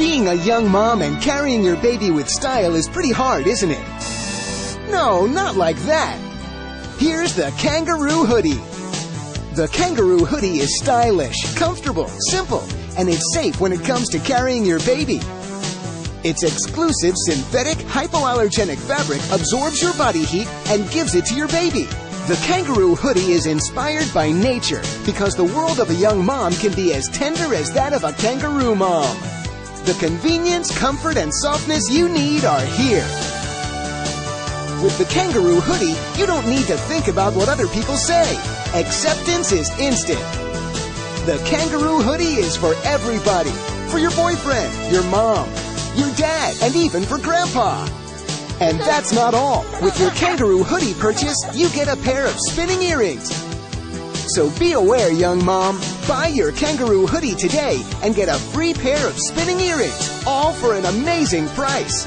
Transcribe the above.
Being a young mom and carrying your baby with style is pretty hard, isn't it? No, not like that. Here's the Kangaroo Hoodie. The Kangaroo Hoodie is stylish, comfortable, simple, and it's safe when it comes to carrying your baby. Its exclusive synthetic hypoallergenic fabric absorbs your body heat and gives it to your baby. The Kangaroo Hoodie is inspired by nature because the world of a young mom can be as tender as that of a kangaroo mom. The convenience, comfort, and softness you need are here. With the Kangaroo Hoodie, you don't need to think about what other people say. Acceptance is instant. The Kangaroo Hoodie is for everybody. For your boyfriend, your mom, your dad, and even for grandpa. And that's not all. With your Kangaroo Hoodie purchase, you get a pair of spinning earrings. So be aware, young mom. Buy your Kangaroo Hoodie today and get a free pair of spinning earrings, all for an amazing price.